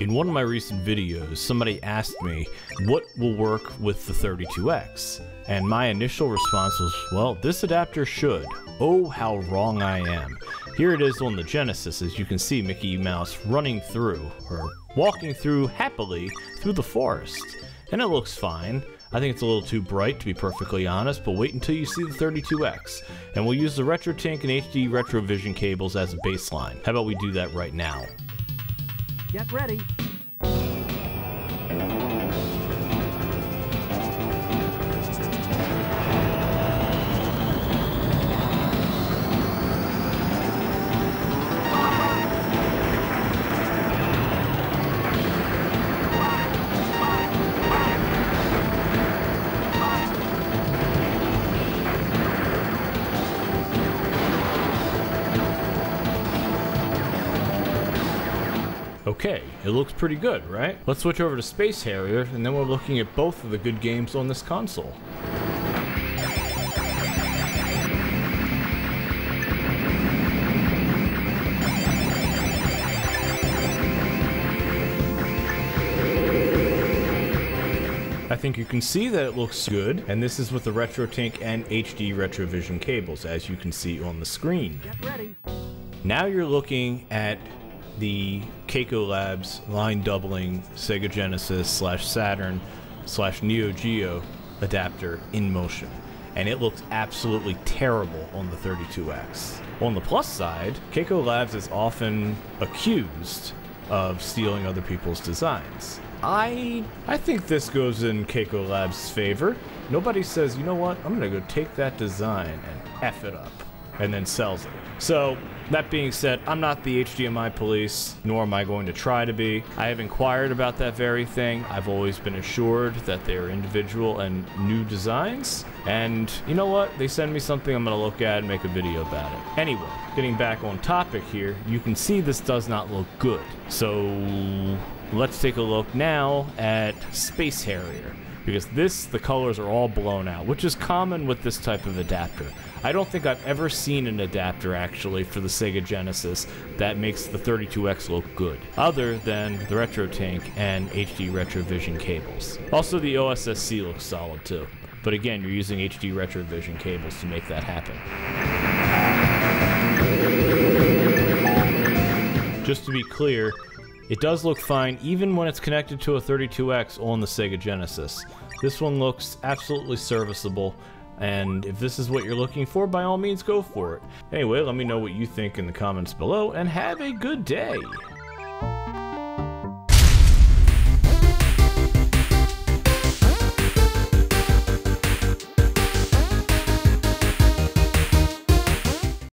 In one of my recent videos, somebody asked me what will work with the 32X, and my initial response was, well, this adapter should. Oh, how wrong I am. Here it is on the Genesis, as you can see Mickey Mouse running through, or walking through happily through the forest. And it looks fine. I think it's a little too bright to be perfectly honest, but wait until you see the 32X. And we'll use the RetroTink and HD Retrovision cables as a baseline. How about we do that right now? Get ready. Okay, it looks pretty good, right? Let's switch over to Space Harrier, and then we're looking at both of the good games on this console. I think you can see that it looks good, and this is with the RetroTink and HD Retrovision cables, as you can see on the screen. Now you're looking at the Kaico Labs line doubling Sega Genesis slash Saturn slash Neo Geo adapter in motion. And it looks absolutely terrible on the 32X. On the plus side, Kaico Labs is often accused of stealing other people's designs. I I think this goes in Kaico Labs' favor. Nobody says, you know what, I'm gonna go take that design and F it up and then sells it. So, that being said, I'm not the HDMI police, nor am I going to try to be. I have inquired about that very thing. I've always been assured that they are individual and new designs. And you know what? They send me something I'm going to look at and make a video about it. Anyway, getting back on topic here, you can see this does not look good. So, let's take a look now at Space Harrier because this the colors are all blown out which is common with this type of adapter. I don't think i've ever seen an adapter actually for the sega genesis that makes the 32x look good other than the RetroTink and hd retrovision cables. Also the ossc looks solid too. But again you're using hd retrovision cables to make that happen. Just to be clear it does look fine even when it's connected to a 32X on the Sega Genesis. This one looks absolutely serviceable, and if this is what you're looking for, by all means go for it. Anyway, let me know what you think in the comments below, and have a good day!